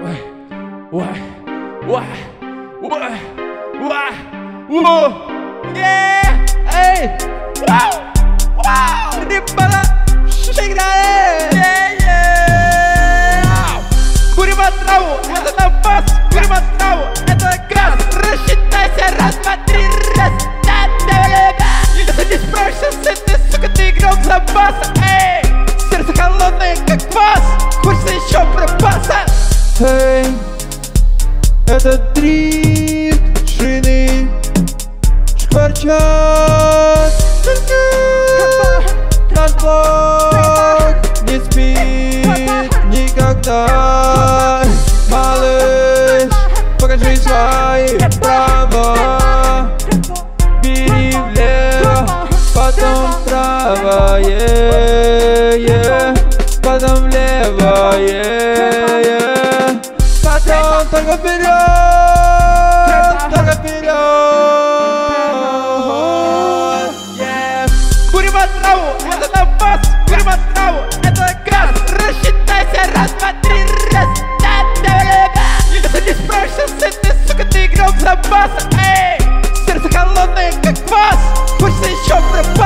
Uai, uai, uai, uai, uai, yeah, hey, wow, wow, ребята, сигналы, yeah, yeah. Курим отраву, это на вас, курим отраву, это газ, рассчитайся, раз, два, три, раз, да, да, да, да. Если не справишься с этой, сука, ты играл за бас, эй, сердце холодное, как вас, хочется еще пропаса. Эй, это дрифт, шины шкварчат Наш блок не спит никогда Малыш, покажи свои права Бери влево, потом вправо, yeah, yeah. Потом влево, yeah. голову Это босс, перемотал, это газ. Рассчитайся, раз, два, три, раз да, да, да, Если не справишься с этой, сука, ты играл за запас Эй, сердце холодное, как вас. Хочется еще пропасть